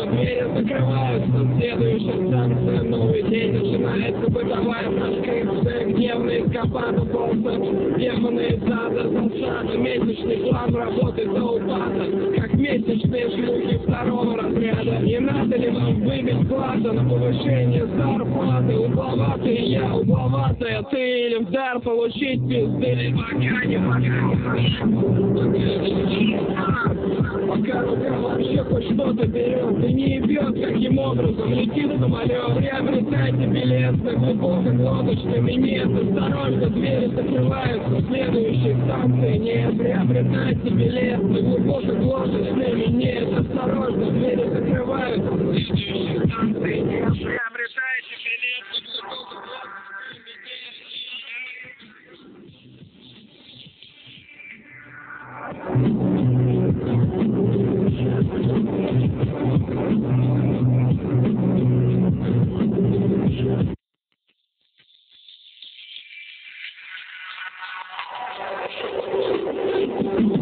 Осторожно, двери закрываются, следующая станция, новый день начинается бытовая транскрипция, гневные эскапады босса, демоны из ада, засада, месячный план работы до упада, как месячные шлюхи второго разряда. Не надо ли вам выбить плата на повышение зарплаты? Угловатый я, угловатая ты, или в дар получить пизды, пока не пока. Пока рука вообще хоть что-то берет И не ебет, каким образом летит самолет. Приобретайте билет на глубоком лодочном и нет Осторожно, двери закрываются Следующей станции. Нет Приобретайте билет на глубоком лодочном и нет Осторожно, нет Приобретайте билет на глубоком лодочном и нет